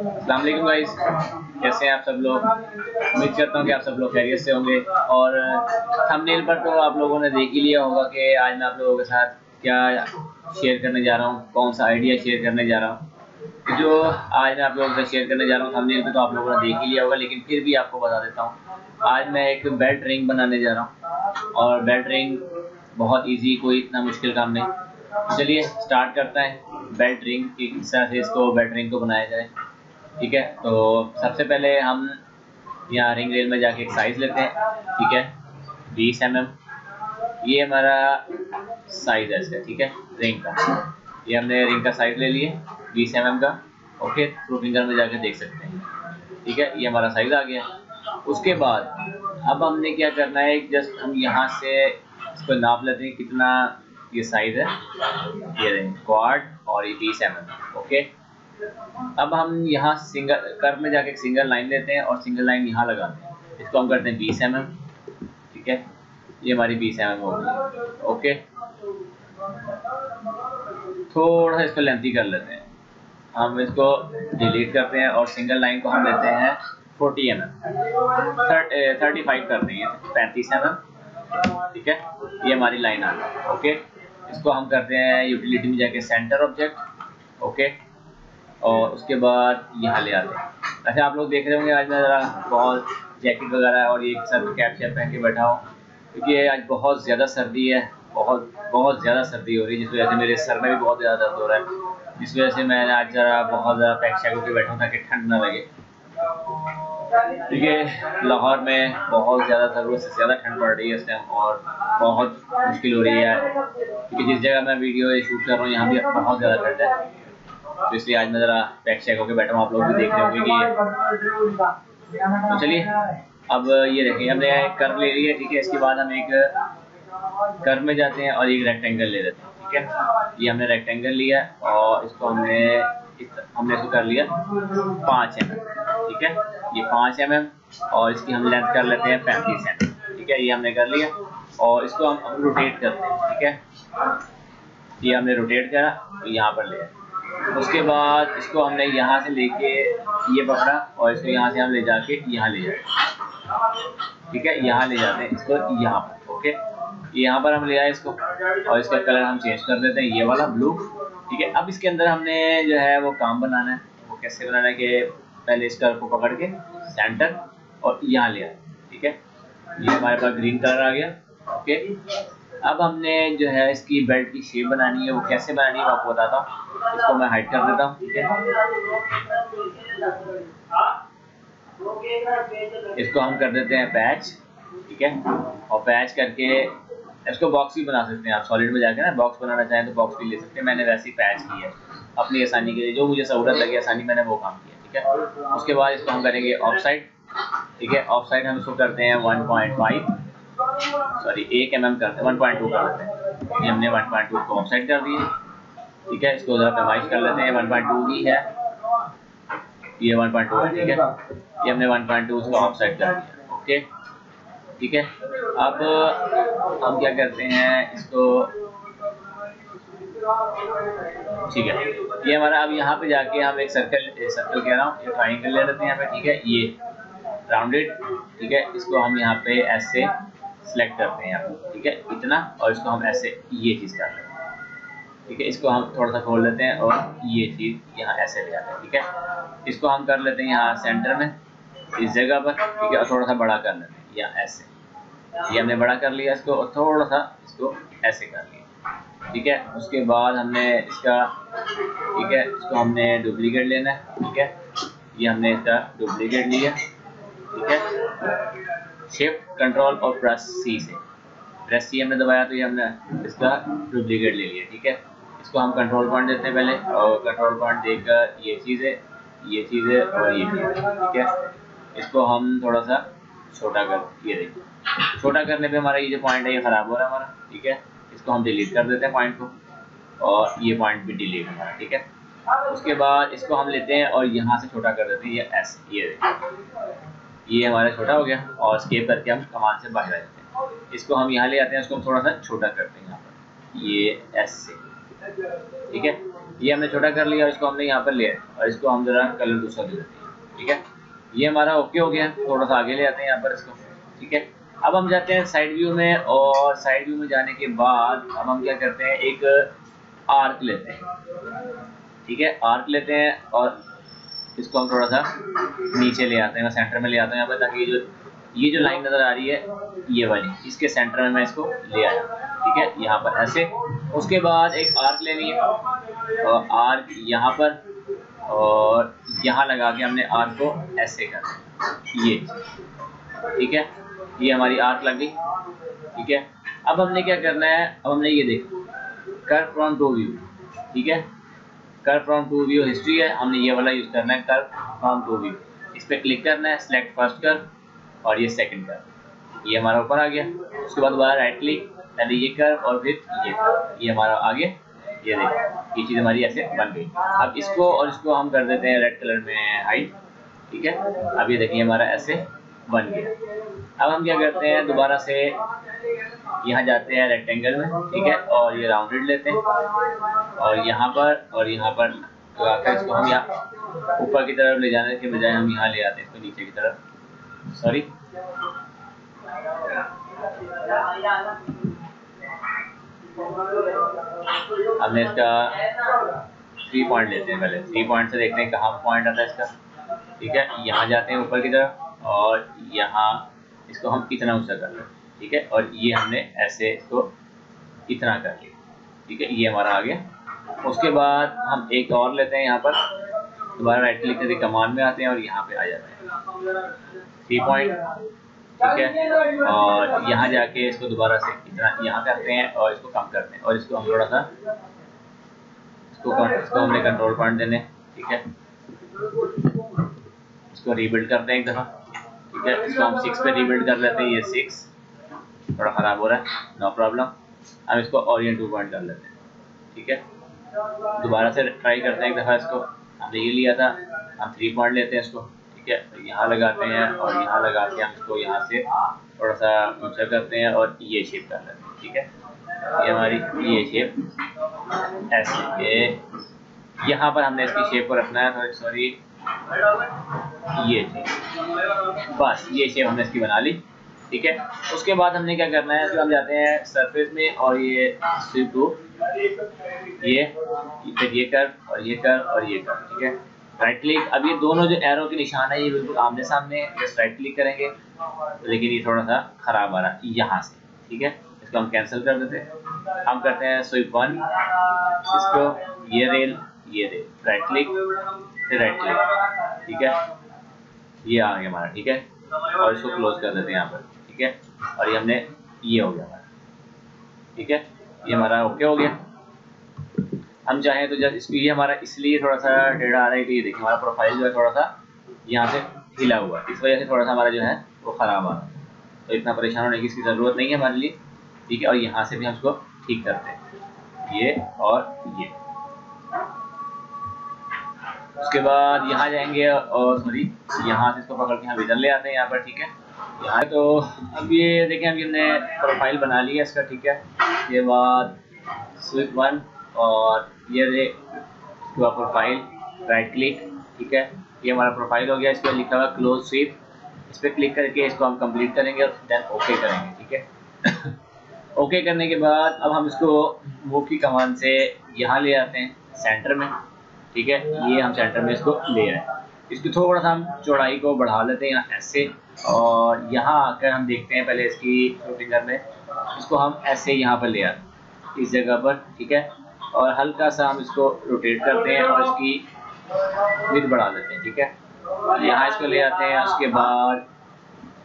अलैक्म guys कैसे हैं आप सब लोग? उम्मीद करता हूँ कि आप सब लोग खैरियत से होंगे। और थंबनेल पर तो आप लोगों ने देख ही लिया होगा कि आज मैं आप लोगों के साथ क्या शेयर करने जा रहा हूँ, कौन सा आइडिया शेयर करने जा रहा हूँ। जो आज मैं आप लोगों से शेयर करने जा रहा हूँ थंबनेल पे तो आप लोगों ने देख ही लिया होगा, लेकिन फिर भी आपको बता देता हूँ, आज मैं एक बेल्ट रिंग बनाने जा रहा हूँ। और बेल्ट रिंग बहुत ईजी कोई इतना मुश्किल काम नहीं। चलिए स्टार्ट करता है बेल्ट रिंग किस तरह से इसको बेल्ट रिंग को बनाया जाए। ठीक है? तो सबसे पहले हम यहाँ रिंग रेल में जाके एक साइज़ लेते हैं, ठीक है? बीस एम ये हमारा साइज़ है इसका, ठीक है? रिंग का। ये हमने रिंग का साइज़ ले लिया बीस एम का ओके थ्रू फिंगर में जाके देख सकते हैं, ठीक है? ये हमारा साइज़ आ गया। उसके बाद अब हमने क्या करना है जस्ट हम यहाँ से इसको नाप लेते हैं कितना ये साइज़ है। ये रहे क्वाड और ये बीस एम ओके अब हम यहाँ सिंगल कर में जाके सिंगल लाइन लेते हैं और सिंगल लाइन यहाँ लगाते हैं। इसको हम करते हैं बीस एम ठीक है? ये हमारी बीस एम होगी ओके थोड़ा इसको लेंथी कर लेते हैं। हम इसको डिलीट करते हैं और सिंगल लाइन को हम लेते हैं forty M M thirty five करते हैं, पैंतीस एम एम ठीक है? ये हमारी लाइन आ गई। ओके इसको हम करते हैं यूटिलिटी में जाके सेंटर ऑब्जेक्ट ओके और उसके बाद यहाँ ले आते हैं। वैसे आप लोग देख रहे होंगे आज मैं ज़रा बहुत जैकेट वगैरह और एक सर कैप शैप पहन के बैठा हूँ। क्योंकि आज बहुत ज़्यादा सर्दी है, बहुत बहुत ज़्यादा सर्दी हो रही है, जिस वजह से मेरे सर में भी बहुत ज़्यादा दर्द हो रहा है। जिस वजह से मैं आज ज़रा बहुत ज़्यादा पैक शैक होकर बैठा हूँ ताकि ठंड ना लगे। क्योंकि लाहौर में बहुत ज़्यादा ज़रूरत से ज़्यादा ठंड पड़ रही है इस टाइम और बहुत मुश्किल हो रही है। क्योंकि जिस जगह मैं वीडियो शूट कर रहा हूँ, यहाँ भी बहुत ज़्यादा ठंड है। तो इसलिए आज मैं ज़रा पैक चेक होकर बैठा हूँ आप लोग भी देख रहे होंगे कि तो चलिए, अब ये देखिए हमने कर ले लिया, ठीक है? इसके बाद हम एक कर में जाते हैं और एक रेक्टेंगल ले लेते हैं, ठीक है? ये हमने रेक्टेंगल लिया और इसको हमने हमने इसको कर लिया पाँच एम ठीक है? ये पाँच एम और इसकी हम लेंथ कर लेते हैं पैंतीस एम ठीक है? ये हमने कर लिया और इसको हम रोटेट करते हैं, ठीक है? ये हमने रोटेट करा यहाँ पर ले उसके बाद इसको हमने यहाँ से लेके ये पकड़ा और इसको यहाँ से हम ले जाके यहाँ ले जाते ठीक है? यहाँ ले जाते हैं। इसको यहाँ पर, ओके? यहाँ पर हम ले आए इसको और इसका कलर हम चेंज कर देते हैं। ये वाला ब्लू ठीक है? अब इसके अंदर हमने जो है वो काम बनाना है। वो कैसे बनाना है कि पहले इस कलर को पकड़ के सेंटर और यहाँ ले आए। ठीक है? ये हमारे पास ग्रीन कलर आ गया। ओके? अब हमने जो है इसकी बेल्ट की शेप बनानी है, वो कैसे बनानी है आपको बताता हूँ। इसको मैं हाइड कर देता हूँ, ठीक है? इसको हम कर देते हैं पैच ठीक है? और पैच करके इसको बॉक्स भी बना सकते हैं आप। सॉलिड में जाकर ना बॉक्स बनाना चाहें तो बॉक्स भी ले सकते हैं। मैंने वैसे ही पैच की है, अपनी आसानी के लिए। जो मुझे सहूलत लगी, आसानी मैंने वो काम किया, ठीक है? उसके बाद इसको हम करेंगे ऑफ़ साइड ठीक है? ऑफ़ साइड हम इसको करते हैं 1.5 सॉरी एक एम एम करते वन पॉइंट टू कर लेते हैं। हमने वन पॉइंट टू को ऑफसाइड कर दिए ठीक है, इसको ज़रा पैमाइश कर लेते हैं। वन पॉइंट टू ही है। ये वन पॉइंट टू है, ठीक है। ये हमने वन पॉइंट टू उसको ऑफसाइड कर दिया ओके ठीक है, अब हम क्या करते हैं, इसको ठीक है। ये हमारा, अब यहाँ पे जाके हम एक सर्कल सर्कल कह रहा हूँ ट्राइंगल ले लेते हैं यहाँ पे, ठीक है। ये राउंडेड ठीक है, इसको हम यहाँ पे ऐसे सेलेक्ट करते हैं यहाँ पे, ठीक है? इतना, और इसको हम ऐसे ये चीज़ कर लेते हैं, ठीक है? इसको हम थोड़ा सा खोल लेते हैं और ये चीज़ यहाँ ऐसे ले आते हैं, ठीक है? इसको हम कर लेते हैं यहाँ सेंटर में, इस जगह पर, ठीक है? और थोड़ा सा बड़ा कर लेते हैं, यहाँ ऐसे। ये हमने बड़ा कर लिया इसको, और थोड़ा सा इसको ऐसे कर लिया, ठीक है? उसके बाद हमने इसका, ठीक है? इसको हमने डुप्लीकेट लेना है, ठीक है? ये हमने इसका डुप्लीकेट लिया, ठीक है? शिफ्ट कंट्रोल और प्रेस सी से। प्रेस सी हमने दबाया तो ये हमने इसका डुप्लीकेट ले लिया, ठीक है? इसको हम कंट्रोल पॉइंट देते हैं पहले और कंट्रोल पॉइंट देकर ये चीज़ है ये चीज़ है और ये चीज़ है ठीक है? इसको हम थोड़ा सा छोटा कर, ये देखिए। छोटा करने पे हमारा ये जो पॉइंट है, ये ख़राब हो रहा है हमारा, ठीक है? इसको हम डिलीट कर देते हैं पॉइंट को और ये पॉइंट भी डिलीट हमारा ठीक है? उसके बाद इसको हम लेते हैं और यहाँ से छोटा कर देते हैं, ये एस ये देखिए। ये हमारा छोटा हो गया और स्केप करके हम कमान से बाहर आ जाते हैं। इसको हम यहाँ ले आते हैं इसको हम थोड़ा सा छोटा करते हैं यहाँ पर। ये एस से। ठीक है? ये हमने छोटा कर लिया और इसको हमने यहाँ पर लिया और इसको हम जरा कलर दूसरा दे देते हैं। ठीक है? ये हमारा ओके हो गया। थोड़ा सा आगे ले आते हैं यहाँ पर इसको। ठीक है? अब हम जाते हैं साइड व्यू में और साइड व्यू में जाने के बाद अब हम क्या करते हैं, एक आर्क लेते हैं। ठीक है? आर्क लेते हैं और इसको हम थोड़ा सा नीचे ले आते हैं मैं सेंटर में ले आता हूँ यहाँ पर ताकि जो, ये जो लाइन नज़र आ रही है, ये वाली, इसके सेंटर में मैं इसको ले आया ठीक है? यहाँ पर ऐसे। उसके बाद एक आर्क लेनी है और आर्क यहाँ पर, और यहाँ लगा के हमने आर्क को ऐसे कर ये, ठीक है? ये हमारी आर्क लग गई, ठीक है? अब हमने क्या करना है? अब हमने ये देखो कर फ्रॉम टू व्यू ठीक है? कर फ्रॉम टू व्यू हिस्ट्री है, हमने ये वाला यूज़ करना है, कर फ्रॉम टू व्यू इस पर क्लिक करना है सेलेक्ट फ़र्स्ट कर, और ये सेकंड कर. ये हमारा ऊपर आ गया. उसके बाद दोबारा राइट क्लिक पहले ये कर, और फिर ये ये हमारा आगे, ये देखो. ये चीज़ हमारी ऐसे बन गई. अब इसको और इसको हम कर देते हैं रेड कलर में हाइट ठीक है? अब ये देखिए हमारा ऐसे बन गया. अब हम क्या करते हैं? दोबारा से यहाँ जाते हैं रेक्टेंगल में, ठीक है? और ये राउंडेड लेते हैं। और यहाँ पर, और यहाँ पर लगाकर इसको हम यहाँ ऊपर की तरफ़ ले जाने के बजाय हम यहाँ ले आते हैं, इसको नीचे की तरफ़। सॉरी हमने इसका थ्री पॉइंट लेते हैं पहले। थ्री पॉइंट से देखते हैं कहाँ पॉइंट आता है इसका। ठीक है? यहाँ जाते हैं ऊपर की तरफ़ और यहाँ इसको हम कितना ऊँचा कर लेते हैं? ठीक है? और ये हमने ऐसे इसको इतना कर लिया। ठीक है? ये हमारा आ गया। उसके बाद हम एक और लेते हैं यहाँ पर। दोबारा राइट क्लिक करके कमांड में आते हैं और यहाँ पे आ जाते हैं। थ्री पॉइंट ठीक है? और यहाँ जाके इसको दोबारा से इतना यहाँ करते हैं और इसको कम करते हैं। और इसको हम थोड़ा सा, इसको इसको हमने कंट्रोल पॉइंट देने, ठीक है? इसको रीबिल्ड करते हैं एक दफ़ा। ठीक है? इसको हम सिक्स पे रीबिल्ड कर लेते हैं। ये सिक्स थोड़ा ख़राब हो रहा है नो प्रॉब्लम हम इसको ओरियन टू पॉइंट कर लेते हैं, ठीक है? दोबारा से ट्राई करते हैं एक दफ़ा इसको। हमने ये लिया था, हम थ्री पॉइंट लेते हैं इसको, ठीक है? तो यहाँ लगाते हैं और यहाँ लगा के हम इसको यहाँ से थोड़ा सा ऊँचा करते हैं और ये शेप कर लेते हैं, ठीक है? ये हमारी, ये शेप ऐसे ये यहाँ पर हमने इसकी शेप को रखना है सॉरी ये बस, ये शेप हमने इसकी बना ली। ठीक है? उसके बाद हमने क्या करना है? हम जाते हैं सरफेस में और ये स्विप टू ये, फिर ये कर और ये कर और ये कर, ठीक है? राइट क्लिक अब ये दोनों जो एरो के निशान है, ये बिल्कुल आमने सामने जस्ट राइट क्लिक करेंगे, लेकिन ये थोड़ा सा खराब आ रहा है, यहाँ से, ठीक है? इसको हम कैंसिल कर देते हैं। हम करते हैं स्विप वन इसको, ये रेल ये रेल राइट क्लिक फिर राइट क्लिक ठीक है? ये आ गया हमारा, ठीक है? और इसको क्लोज कर देते हैं यहाँ पर। ठीक है? और ये हमने ये हो गया हमारा। ठीक है? ये हमारा ओके हो गया। हम चाहें तो जब इसको ये हमारा इसलिए थोड़ा सा टेढ़ा आ रहा है कि ये देखिए, हमारा प्रोफ़ाइल जो है थोड़ा सा यहाँ से हिला हुआ इस वजह से थोड़ा सा हमारा जो है वो ख़राब आ रहा है। तो इतना परेशान होने की इसकी ज़रूरत नहीं है हमारे लिए। ठीक है? और यहाँ से भी हम इसको ठीक करते हैं। ये और ये। उसके बाद यहाँ जाएँगे और सॉरी यहाँ से इसको पकड़ के हम इधर ले आते हैं यहाँ पर, ठीक है? यहाँ तो अब ये देखें अभी हमने प्रोफ़ाइल बना लिया इसका, ठीक है? ये बाद स्विप वन और ये हुआ प्रोफ़ाइल राइट क्लिक ठीक है? ये हमारा प्रोफ़ाइल हो गया, इस पर लिखा हुआ क्लोज स्विप इस पर क्लिक करके इसको हम कंप्लीट करेंगे और देन ओके करेंगे, ठीक है? ओके करने के बाद अब हम इसको मूव की कमान से यहाँ ले आते हैं सेंटर में, ठीक है? ये हम सेंटर में इसको ले आए। इसकी थोड़ा सा हम चौड़ाई को बढ़ा लेते हैं यहाँ ऐसे और यहाँ आकर हम देखते हैं पहले इसकी फिंगर में इसको हम ऐसे यहाँ पर ले आते इस जगह पर, ठीक है? और हल्का सा हम इसको रोटेट करते हैं और इसकी विद बढ़ा लेते हैं, ठीक है? यहाँ इसको ले आते हैं, उसके बाद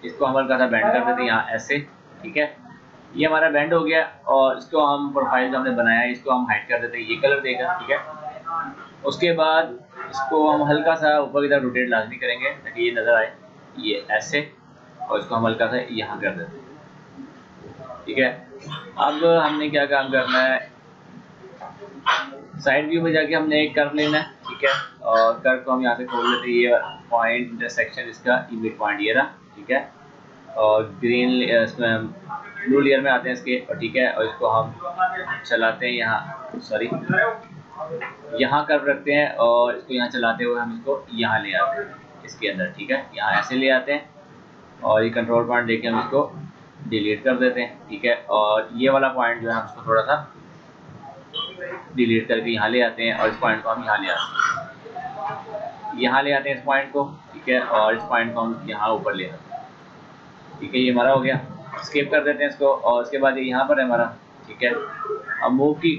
इसको हम हल्का सा बैंड कर देते हैं यहाँ ऐसे, ठीक है? ये हमारा बैंड हो गया और इसको हम प्रोफ़ाइल जो हमने बनाया इसको हम हाइड कर देते हैं, ये कलर देगा, ठीक है? उसके बाद इसको हम हल्का सा ऊपर की तरफ़ रोटेट लाजमी करेंगे, ताकि ये नज़र आए। ये ऐसे, और इसको हम हल्का सा यहाँ कर देते हैं। ठीक है? अब हमने क्या काम करना है? साइड व्यू में जाके हमने एक कर्व लेना है, ठीक है? और कर्व को हम यहाँ से खोल लेते हैं, ये पॉइंट इंटरसेक्शन इसका मिड पॉइंट ये रहा, ठीक है? और ग्रीन इसमें ब्लू लेयर में आते हैं इसके, और ठीक है? और इसको हम चलाते हैं यहाँ सॉरी यहाँ कर्व रखते हैं, और इसको यहाँ चलाते हुए हम इसको यहाँ ले आते हैं। इसके अंदर, ठीक है? यहाँ ऐसे ले आते हैं और ये कंट्रोल पॉइंट देके हम इसको डिलीट कर देते हैं, ठीक है? और ये वाला पॉइंट जो है, हम इसको थोड़ा सा डिलीट करके यहाँ ले आते हैं और इस पॉइंट को हम यहाँ ले आते हैं। यहाँ ले आते हैं इस पॉइंट को, ठीक है? और इस पॉइंट को हम यहाँ ऊपर ले आते हैं। ठीक है, ये हमारा हो गया। स्किप कर देते हैं इसको और उसके बाद ये यहाँ पर है हमारा, ठीक है? अब मूव की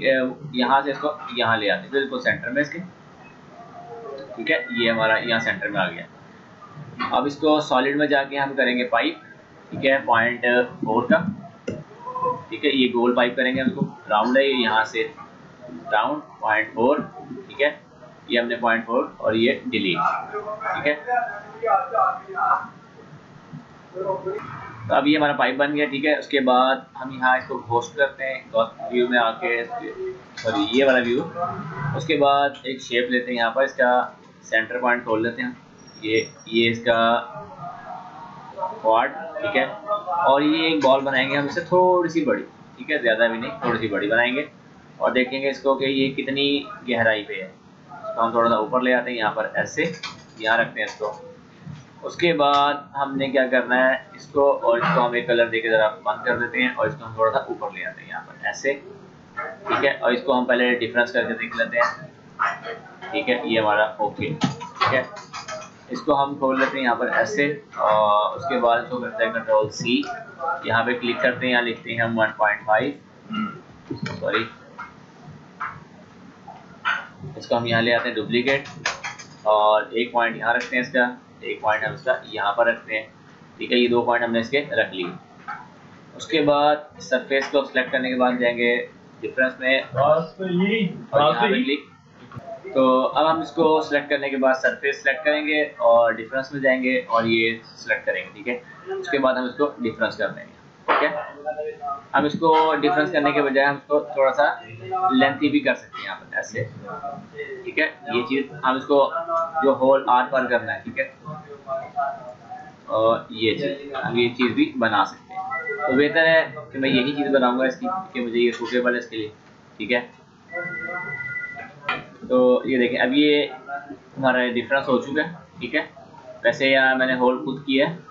यहाँ से इसको यहाँ ले आते हैं, बिल्कुल सेंटर में इसके। ठीक है? ये हमारा यहाँ सेंटर में आ गया। अब इसको सॉलिड में जाके हम करेंगे पाइप ठीक है? पॉइंट फोर का। ठीक है? ये गोल पाइप करेंगे उसको राउंड है ये यहाँ से। राउंड पॉइंट फोर ठीक है? ये हमने पॉइंट फोर और ये डिलीट ठीक है? तो अब ये हमारा पाइप बन गया, ठीक है? उसके बाद हम यहाँ इसको घोस्ट करते हैं। घोस्ट व्यू में आके सॉरी ये वाला व्यू उसके बाद एक शेप लेते हैं यहाँ पर। इसका सेंटर पॉइंट खोल लेते हैं। ये ये इसका क्वाड ठीक है? और ये एक बॉल बनाएँगे हम इससे थोड़ी सी बड़ी, ठीक है? ज़्यादा भी नहीं, थोड़ी सी बड़ी बनाएँगे। और देखेंगे इसको कि ये कितनी गहराई पे है। इसको हम थोड़ा सा ऊपर ले आते हैं, यहाँ पर ऐसे, यहाँ रखते हैं इसको। उसके बाद हमने क्या करना है, इसको और इसको हम एक कलर देके ज़रा बंद कर देते हैं, और इसको हम थोड़ा सा ऊपर ले आते हैं, यहाँ पर ऐसे, ठीक है? और इसको हम पहले डिफरेंस करके देख लेते हैं। ठीक है ये हमारा ओके ठीक है। इसको हम खोल लेते हैं यहाँ पर ऐसे और उसके बाद इसको करते हैं कंट्रोल सी यहाँ पे क्लिक करते हैं यहाँ लिखते हैं हम 1.5 सॉरी इसको हम यहाँ ले आते हैं डुप्लीकेट और एक पॉइंट यहाँ रखते हैं इसका एक पॉइंट हम इसका यहाँ पर रखते हैं। ठीक है ये दो पॉइंट हमने इसके रख लिए। उसके बाद सरफेस को सिलेक्ट करने के बाद जाएँगे डिफरेंस में और यहाँ पे क्लिक तो अब हम इसको सिलेक्ट करने के बाद सरफेस सेलेक्ट करेंगे और डिफरेंस में जाएँगे और ये सिलेक्ट करेंगे, ठीक है? उसके बाद हम इसको डिफरेंस कर देंगे, ठीक है? हम इसको डिफरेंस करने के बजाय हम इसको थोड़ा सा लेंथी भी कर सकते हैं यहाँ पर, ऐसे, ठीक है? ये चीज़ हम इसको जो होल आर पर करना है, ठीक है? और ये चीज़, हम ये चीज़ भी बना सकते हैं। तो बेहतर है कि मैं यही चीज़ बनाऊँगा इसकी, कि मुझे ये सूटेबल है इसके लिए, ठीक है? तो ये देखें, अब ये हमारा डिफरेंस हो चुका है, ठीक है? वैसे यार मैंने होल खुद किया है।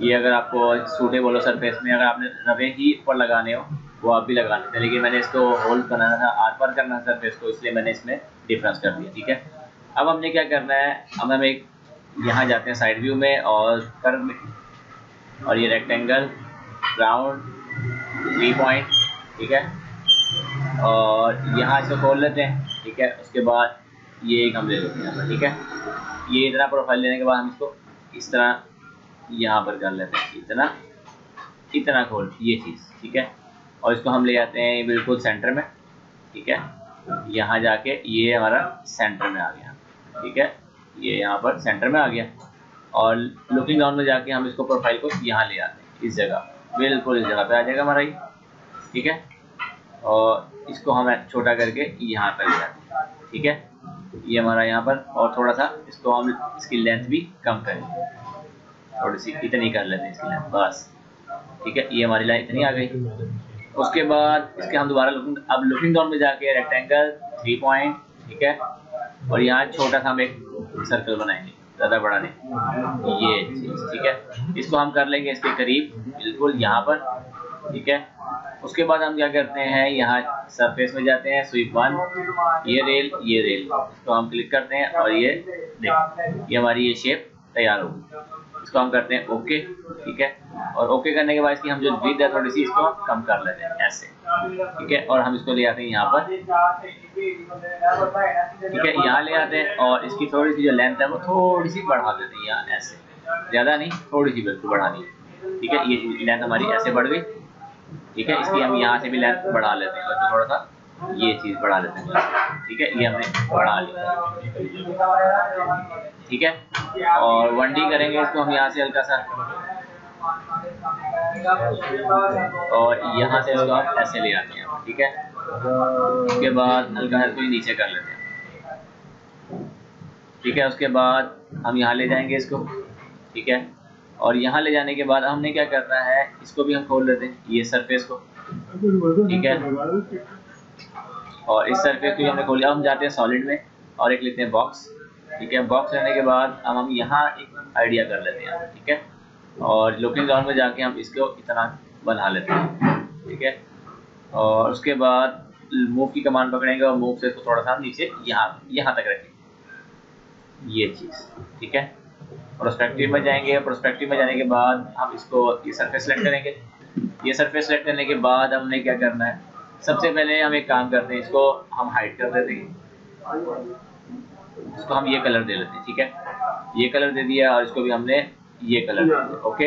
ये अगर आपको सूटेबल हो सरफेस में अगर आपने रवे ही ऊपर लगाने हो, वो आप भी लगा सकते हैं। लेकिन मैंने इसको होल बनाना था, आर पर करना था सरफेस को, इसलिए मैंने इसमें डिफरेंस कर दिया, ठीक है? अब हमने क्या करना है? अब हम एक यहाँ जाते हैं साइड व्यू में और कर और ये रेक्टेंगल राउंड थ्री पॉइंट ठीक है? और यहाँ इसको खोल लेते हैं। ठीक है? उसके बाद ये एक हम ले लेते हैं यहाँ पर, ठीक है? ये इतना प्रोफ़ाइल लेने के बाद हम इसको इस तरह यहाँ पर कर लेते हैं, इतना इतना खोल, ये चीज़, ठीक है? और इसको हम ले जाते हैं बिल्कुल सेंटर में, ठीक है? यहाँ जाके ये हमारा सेंटर में आ गया, ठीक है? ये यहाँ पर सेंटर में आ गया। और लुकिंग डाउन में जाके हम इसको प्रोफ़ाइल को यहाँ ले आते हैं, इस जगह, बिल्कुल इस जगह पे आ जाएगा हमारा ये, ठीक है? और इसको हम छोटा करके यहाँ पर ले जाते हैं। ठीक है? ये हमारा यहाँ पर, और थोड़ा सा इसको हम इसकी लेंथ भी कम करेंगे थोड़ी सी इतनी कर लेते हैं इसकी लेंथ बस। ठीक है? ये हमारी लाइन इतनी आ गई। उसके बाद इसके हम दोबारा लुकिंग अब लुकिंग डाउन में जाके रेक्टेंगल थ्री पॉइंट ठीक है? और यहाँ छोटा सा हम एक सर्कल बनाएँगे, ज़्यादा बड़ा नहीं। ये चीज़, ठीक है? इसको हम कर लेंगे इसके करीब, बिल्कुल यहाँ पर। ठीक है? उसके बाद हम क्या करते हैं, यहाँ सरफेस में जाते हैं स्वीप वन ये रेल ये रेल इसको हम क्लिक करते हैं और ये देख, ये हमारी ये शेप तैयार होगी। इसको हम करते हैं ओके ठीक है? और ओके करने के बाद इसकी हम जो विद है थोड़ी सी इसको कम कर लेते हैं, ऐसे, ठीक है? और हम इसको ले आते हैं यहाँ पर, ठीक है? यहाँ ले आते हैं और इसकी थोड़ी सी जो लेंथ है वो थोड़ी सी बढ़ा देते हैं यहाँ, ऐसे, ज़्यादा नहीं, थोड़ी सी बिल्कुल बढ़ानी ठीक है? ये लेंथ हमारी ऐसे बढ़ गई ठीक है? इसकी हम यहाँ से भी लेंथ बढ़ा लेते हैं। तो थोड़ा सा ये चीज़ बढ़ा लेते हैं। ठीक है? ये हमने बढ़ा लिया। ठीक है? और वन डी करेंगे इसको हम यहाँ से हल्का सा। और यहाँ से इसको हम ऐसे ले आते हैं। ठीक है? उसके बाद हल्का हल्का नीचे कर लेते हैं। ठीक है? उसके बाद हम यहाँ ले जाएँगे इसको। ठीक है? और यहाँ ले जाने के बाद हमने क्या करना है, इसको भी हम खोल लेते हैं, ये सरफेस को। ठीक है? और इस सरफेस को हमने खोलिया हम जाते हैं सॉलिड में और एक लेते हैं बॉक्स ठीक है? बॉक्स लेने के बाद अब हम यहाँ एक आइडिया कर लेते हैं। ठीक है? और लुकिंग ग्राउंड में जाके हम इसको इतना बना लेते हैं। ठीक है? और उसके बाद मूव की कमान पकड़ेंगे और मूव से इसको थोड़ा सा नीचे यहाँ यहाँ तक रखेंगे। ये चीज़। ठीक है? प्रोस्पेक्टिव में जाएँगे प्रोस्पेक्टिव में जाने के बाद हम इसको ये सरफेस सेलेक्ट करेंगे। ये सरफेस सेलेक्ट करने के बाद हमने क्या करना है? सबसे पहले हम एक काम करते हैं, इसको हम हाइड कर देते हैं। इसको हम ये कलर दे लेते हैं, ठीक है? ये कलर दे दिया और इसको भी हमने ये कलर दे दिया ओके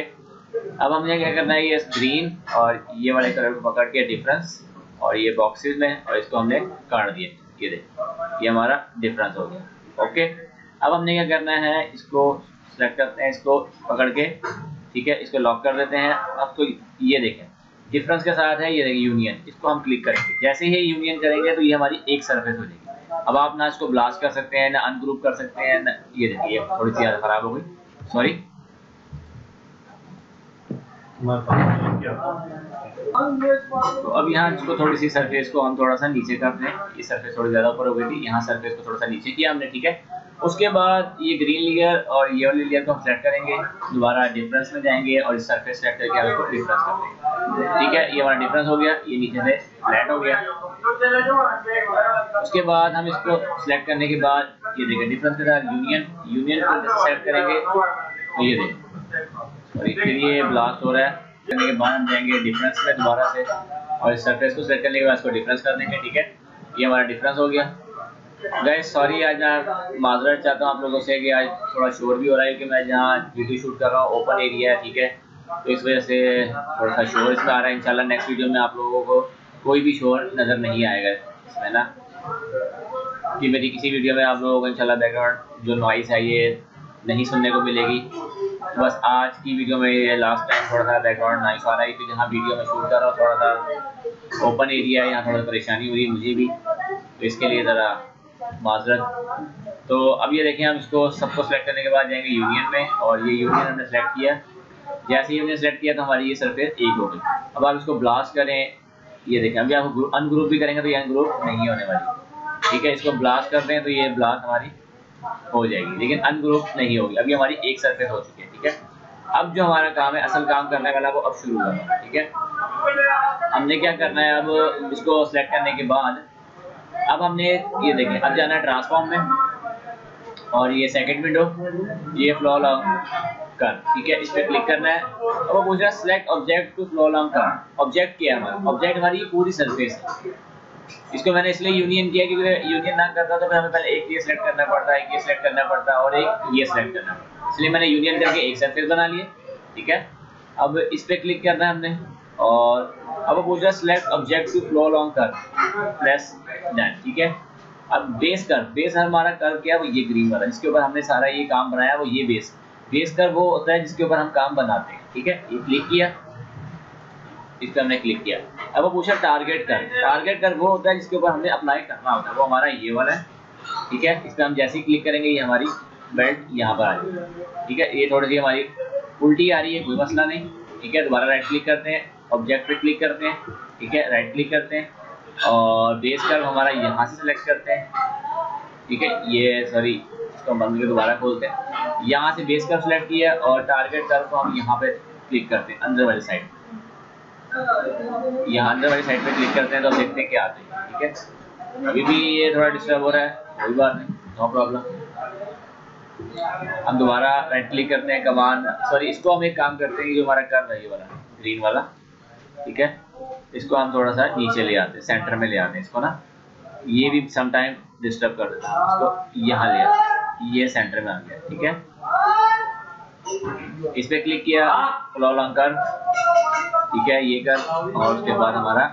अब हमने क्या करना है, ये ग्रीन और ये वाले कलर को पकड़ के डिफरेंस और ये बॉक्सेस में और इसको हमने काट दिया, ये देख, ये हमारा डिफरेंस हो गया ओके अब हमने क्या करना है, इसको सेलेक्ट करते हैं इसको पकड़ के, ठीक है? इसको लॉक कर देते हैं। अब तो ये देखें डिफरेंस के साथ है, ये देखिए यूनियन इसको हम क्लिक करेंगे। जैसे ही यूनियन करेंगे तो ये हमारी एक सरफेस हो जाएगी। अब आप ना इसको ब्लास्ट कर सकते हैं, ना अनग्रुप कर सकते हैं, ना ये देखिए थोड़ी सी ज़्यादा ख़राब हो गई। सॉरी तो अब यहाँ इसको थोड़ी सी सरफेस को हम थोड़ा सा नीचे करते हैं। ये सरफेस थोड़ी ज़्यादा ऊपर हो गई थी, यहाँ सरफेस को थोड़ा सा नीचे किया हमने, ठीक है? उसके बाद ये ग्रीन लेयर और ये वाली लेयर को हम सेलेक्ट करेंगे, दोबारा डिफरेंस में जाएँगे और इस सरफेस सेलेक्ट करके इसको डिफरेंस कर देंगे। ठीक है, ये हमारा डिफरेंस हो गया, ये नीचे से फ्लैट हो गया। उसके बाद हम इसको सिलेक्ट करने के बाद, ये देखिए डिफरेंस के साथ यूनियन यूनियन को सेलेक्ट करेंगे तो ये देखिए। फिर ये ब्लास्ट हो रहा है। करने के बाद हम जाएँगे डिफरेंस में दोबारा से, और इस सरफेस को सेलेक्ट करने के बाद इसको डिफरेंस कर देंगे, ठीक है? ये हमारा डिफरेंस हो गया। गैस सॉरी आज मैं माजरत चाहता हूँ आप लोगों से कि आज थोड़ा शोर भी हो रहा है कि मैं जहाँ वीडियो शूट कर रहा हूँ ओपन एरिया है, ठीक है? तो इस वजह से थोड़ा सा शोर इसमें आ रहा है। इंशाल्लाह नेक्स्ट वीडियो में आप लोगों को कोई भी शोर नज़र नहीं आएगा इसमें ना? कि मेरी किसी वीडियो में आप लोगों को इंशाल्लाह बैकग्राउंड जो नॉइस है, ये नहीं सुनने को मिलेगी। बस आज की वीडियो में ये लास्ट टाइम थोड़ा सा बैकग्राउंड नॉइस आ रहा है कि जहाँ वीडियो में शूट कर रहा हूँ, थोड़ा सा ओपन एरिया है, यहाँ थोड़ा परेशानी हुई मुझे भी। तो इसके लिए ज़रा माजरत। तो अब ये देखें, हम इसको सबको सेलेक्ट करने के बाद जाएँगे यूनियन में और ये यूनियन हमने सेलेक्ट किया। जैसे ही हमने सेलेक्ट किया तो हमारी ये सरफेस एक हो गई। अब आप इसको ब्लास्ट करें। ये देखें अभी आप अनग्रुप भी करेंगे तो ये अनग्रुप नहीं होने वाली। ठीक है, इसको ब्लास्ट कर दें तो ये ब्लास्ट हमारी हो जाएगी। लेकिन अनग्रुप नहीं होगी। अभी हमारी एक सरफेस हो चुकी है, ठीक है? अब जो हमारा काम है, असल काम करने वाला वो अब शुरू होगा ठीक है? हमने क्या करना है, अब इसको सेलेक्ट करने के बाद अब हमने ये देखें, अब जाना है ट्रांसफॉर्म में। और ये सेकंड विंडो ये फ्लो लॉन्ग कर ठीक है? इस पर क्लिक करना है। अब पूछ रहा है select object to flow along कर ऑब्जेक्ट क्या है हमारा? ऑब्जेक्ट हमारी पूरी सरफेस है। इसको मैंने इसलिए यूनियन किया क्योंकि यूनियन ना करता तो फिर हमें पहले एक ये सिलेक्ट करना पड़ता है एक ये सिलेक्ट करना पड़ता और एक ये सिलेक्ट करना पड़ता। इसलिए मैंने यूनियन करके एक सरफेस बना लिया ठीक है? अब इस पर क्लिक करना है हमने और अब वो पूछ रहा है select object to flow along कर प्रेस डन ठीक है? अब बेस कर बेस हमारा कर क्या? वो ये ग्रीन वाला, जिसके ऊपर हमने सारा ये काम बनाया, वो ये बेस बेस कर वो होता है जिसके ऊपर हम काम बनाते हैं, ठीक है? ये क्लिक किया। इस पर हमने क्लिक किया। अब वो पूछा टारगेट कर टारगेट कर वो होता है जिसके ऊपर हमने अप्लाई करना होता है, वो हमारा ये वाला है, ठीक है? इस पर हम जैसे ही क्लिक करेंगे, ये हमारी बेल्ट यहाँ पर आ जाएगी, ठीक है? ये थोड़ी सी हमारी उल्टी आ रही है, कोई मसला नहीं, ठीक है? दोबारा राइट क्लिक करते हैं। ऑब्जेक्ट पे क्लिक करते हैं, ठीक है? राइट क्लिक करते हैं और बेस कर्व हमारा यहाँ से सिलेक्ट करते हैं, ठीक है? ये सॉरी इसको बंद करके दोबारा खोलते हैं। यहाँ से बेस कर्व सिलेक्ट किया और टारगेट कर्व को हम यहाँ पे क्लिक करते हैं, अंदर वाली साइड यहाँ अंदर वाली साइड पे क्लिक करते हैं तो देखते हैं क्या आते हैं, ठीक है? अभी भी ये थोड़ा डिस्टर्ब हो रहा है, कोई बात नहीं नो प्रॉब्लम हम दोबारा राइट क्लिक करते हैं कमान सॉरी इसको हम एक काम करते हैं जो हमारा कर्व है, ये वाला ग्रीन वाला ठीक है? इसको हम थोड़ा सा नीचे ले आते हैं सेंटर में ले आते हैं इसको ना। ये भी समटाइम डिस्टर्ब कर देता है। इसको यहाँ ले आते ये सेंटर में आ गया, ठीक है? इस पर क्लिक किया फ्लॉल कर, ठीक है? ये कर, और उसके बाद हमारा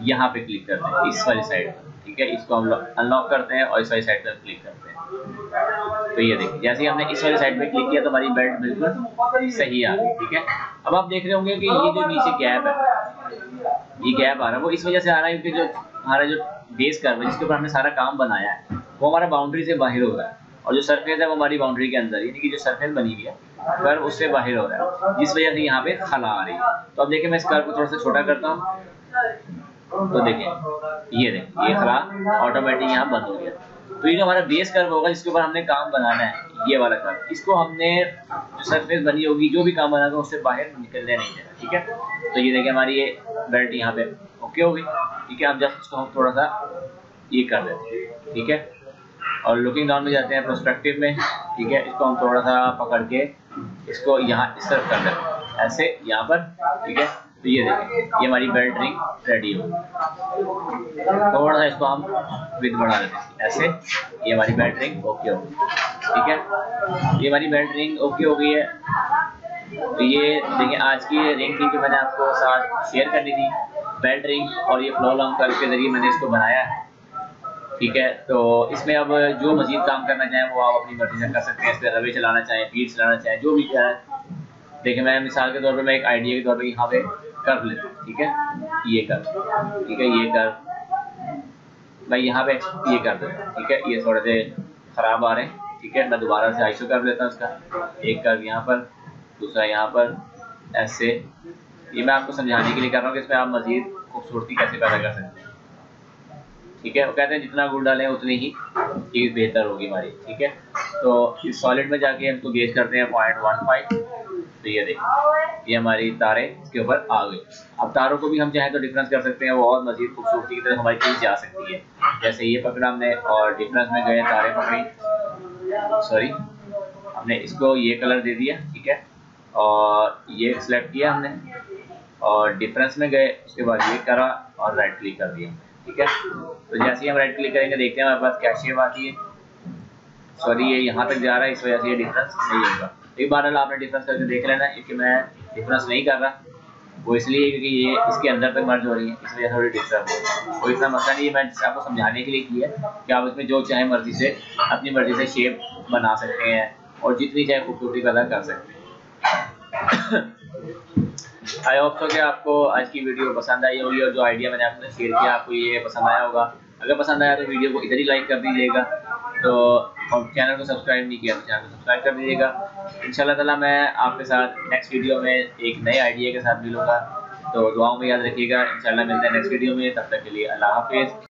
यहाँ पे क्लिक कर दे, इस वाली साइड ठीक है इसको हम अनलॉक करते हैं और इस वाली साइड पर क्लिक करते हैं। तो ये देखिए, जैसे हमने इस वाली साइड पे क्लिक किया तो हमारी बेल्ट बिल्कुल सही आ गई, ठीक है? अब आप देख रहे होंगे कि ये जो नीचे गैप है, ये गैप आ रहा है, वो इस वजह से आ रहा है क्योंकि जो हमारा जो बेस कर्व है, जिसके ऊपर हमने सारा काम बनाया है, वो हमारा बाउंड्री से बाहर हो रहा है। और जो सरफेस है वो हमारी बाउंड्री के अंदर, यानी कि जो सरफेस बनी हुई है कर्व उससे बाहर हो रहा है, जिस वजह से यहाँ पे खला आ रही है। तो अब देखिए मैं इस कर्व को थोड़ा सा छोटा करता हूँ। तो देखें ये देखें ये खरा ऑटोमेटिक यहाँ बंद हो गया। तो ये हमारा बेस कर्व होगा जिसके ऊपर हमने काम बनाना है, ये वाला कर्व इसको हमने जो सरफेस बनी होगी, जो भी काम बनाना उससे बाहर निकलने नहीं देना, ठीक है? तो ये देखिए हमारी ये बेल्ट यहाँ पे ओके होगी ठीक है? अब जस्ट इसको हम थोड़ा सा ये कर देते हैं, ठीक है? और लुकिंग डाउन में जाते हैं प्रोस्पेक्टिव में, ठीक है? इसको हम थोड़ा सा पकड़ के इसको यहाँ इस तरफ़ कर देते हैं, ऐसे यहाँ पर, ठीक है? तो ये देखें ये हमारी बेल्ट रिंग रेडी हो। थोड़ा सा इसको हम विद बढ़ा देते हैं। ऐसे, ये हमारी बेल्ट रिंग ओके हो ठीक है? ये हमारी बेल्ट रिंग ओके हो गई है। तो ये देखिए, आज की रिंग थी जो मैंने आपको साथ शेयर करनी थी बेल्ट रिंग और ये फ्लो लॉन्ग कर्व के ज़रिए मैंने इसको बनाया है। ठीक है? तो इसमें अब जो मजीद काम करना चाहें, वो आप अपनी मर्ज़ी से कर सकते हैं। इस पर रवे चलाना चाहें फ़ीड चलाना चाहें, जो भी चाहें। देखिए, मैं मिसाल के तौर पर मैं एक आइडिया के तौर पर यहाँ पे कर लेता हूँ ठीक है? ये कर, ठीक है? ये कर। मैं यहाँ पे ये कर देता ठीक है? ये थोड़े से ख़राब आ रहे हैं, ठीक है? मैं दोबारा से आइसो कर लेता हूँ इसका। एक कर यहाँ पर, दूसरा यहाँ पर, ऐसे। ये मैं आपको समझाने के लिए कर रहा हूँ कि इसमें आप मज़ीद खूबसूरती कैसे पैदा कर सकते हैं। ठीक है? वो कहते हैं, जितना गुड़ डालें उतनी ही चीज़ बेहतर होगी हमारी, ठीक है? तो इस सॉलिड में जाके हम तो गेज करते हैं पॉइंट वन फाइव तो ये देखिए ये हमारी तारे इसके ऊपर आ गई। अब तारों को भी हम चाहें तो डिफरेंस कर सकते हैं, वो और मजीद खूबसूरती की तरह हमारी चीज़ जा सकती है। जैसे ये पकड़ा हमने और डिफरेंस में गए, तारे पकड़ी। सॉरी हमने इसको ये कलर दे दिया, ठीक है? और ये सिलेक्ट किया हमने। और डिफरेंस में गए, उसके बाद ये करा और राइट क्लिक कर दिया, ठीक है? तो जैसे ही हम राइट क्लिक करेंगे, देखते हैं हमारे पास क्या शेप आती है। सॉरी ये यहाँ तक जा रहा है, इस वजह से ये डिफरेंस नहीं होगा। एक बार आपने डिफरेंस करके देख लेना क्योंकि मैं डिफरेंस नहीं कर रहा। वो इसलिए क्योंकि ये इसके अंदर तक मर्ज हो रही है, इसलिए थोड़ी डिस्टर्ब हो कोई इतना मसला नहीं है, मैं आपको समझाने के लिए किया कि आप इसमें जो चाहे मर्ज़ी से, अपनी मर्ज़ी से शेप बना सकते हैं और जितनी चाहे खूबसूरती पैदा कर सकते हैं। आई होप सो कि आपको आज की वीडियो पसंद आई होगी और जो आइडिया मैंने आपने शेयर किया, आपको ये पसंद आया होगा। अगर पसंद आया तो वीडियो को इधर ही लाइक कर दीजिएगा। तो और चैनल को सब्सक्राइब नहीं किया तो चैनल को सब्सक्राइब कर दीजिएगा। इन ताला मैं आपके साथ नेक्स्ट वीडियो में एक नए आइडिया के साथ मिलूँगा। तो दुआओं में याद रखिएगा। इंशाल्लाह मिलते हैं नेक्स्ट वीडियो में। तब तक के लिए अल्लाह हाफिज़।